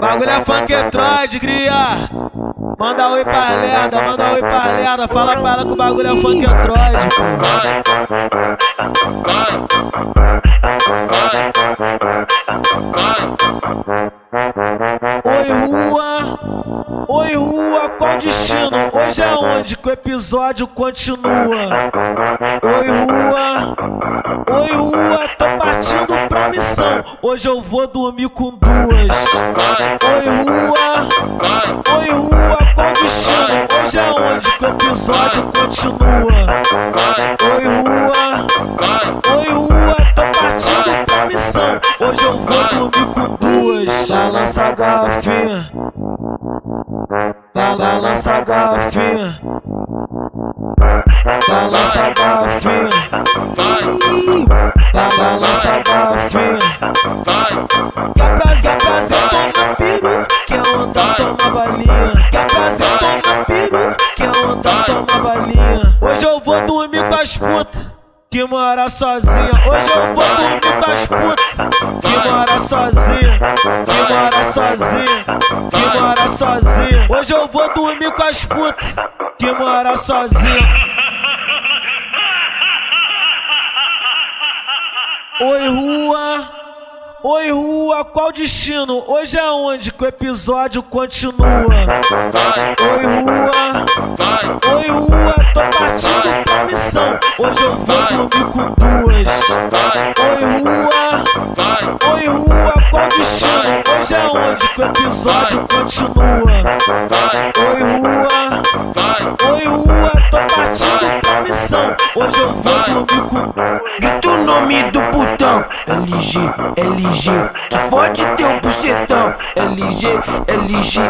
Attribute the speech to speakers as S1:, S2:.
S1: Bagulho é funk Troid, cria. Manda oi pra lerda, manda oi pra lerda. Fala pra ela que o bagulho é funk Troid.
S2: Vai, vai, vai, vai.
S1: Oi rua, oi rua, qual destino? Hoje é onde que o episódio continua? Oi rua, Hoje eu vou dormir com duas. Oi rua, oi rua, qual destino? Hoje é onde que o episódio continua? Oi rua, oi rua, tô partindo pra missão. Hoje eu vou dormir com duas. Balança a garrafinha. Balança a garrafinha. Balança a garrafinha. Balança a garrafinha. Onda, toma balinha. Quer prazer, toma peru. Quer onda, toma balinha. Hoje eu vou dormir com as putas que mora sozinha. Hoje eu vou dormir com as putas que mora sozinha, que mora sozinha, que mora sozinha. Hoje eu vou dormir com as putas que mora sozinha. Oi rua, oi rua, qual destino? Hoje é onde que o episódio continua? Oi rua, oi rua, tô partindo pra missão. Hoje eu vou dormir com duas. Oi rua, oi rua, qual destino? Hoje é onde que o episódio continua? Oi rua, oi rua, tô partindo pra missão. Hoje eu vou dormir com
S3: Grita o nome do putão LG, LG, que fode teu bucetão LG, LG